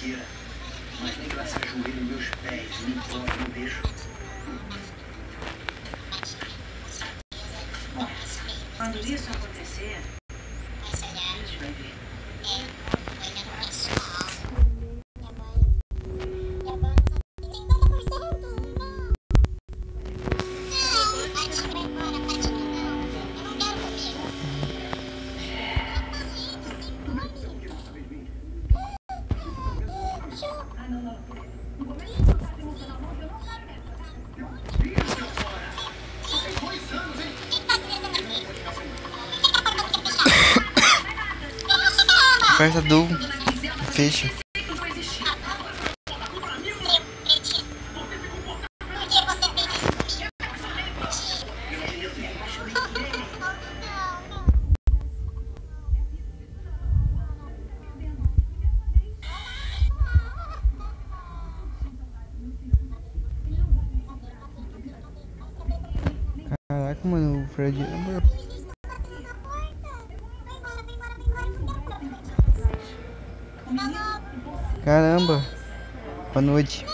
queira. Mas nem que ela se ajoelhe meus pés, me implore, não deixo. Bom, quando isso acontecer, a gente vai ver. Perto do fecho. Caraca, mano, o Fred. Caramba. Boa noite.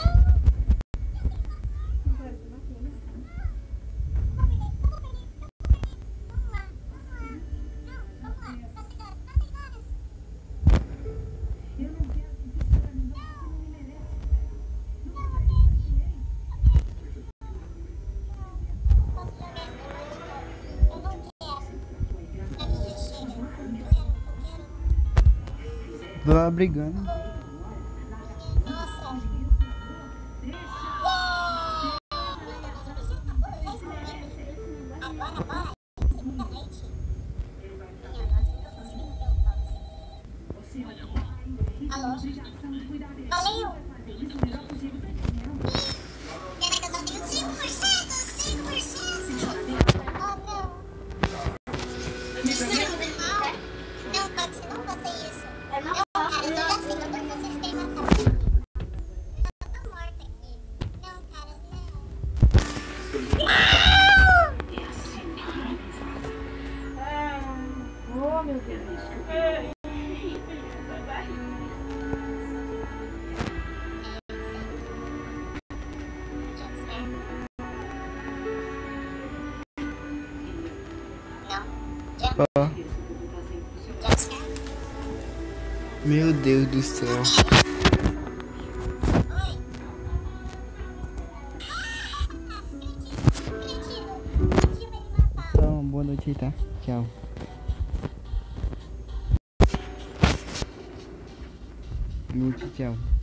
Tô lá brigando. Valeu! Oh, meu Deus. Ó, Jessica? meu Deus do céu. Então, boa noite tá? Tchau. Muito tchau.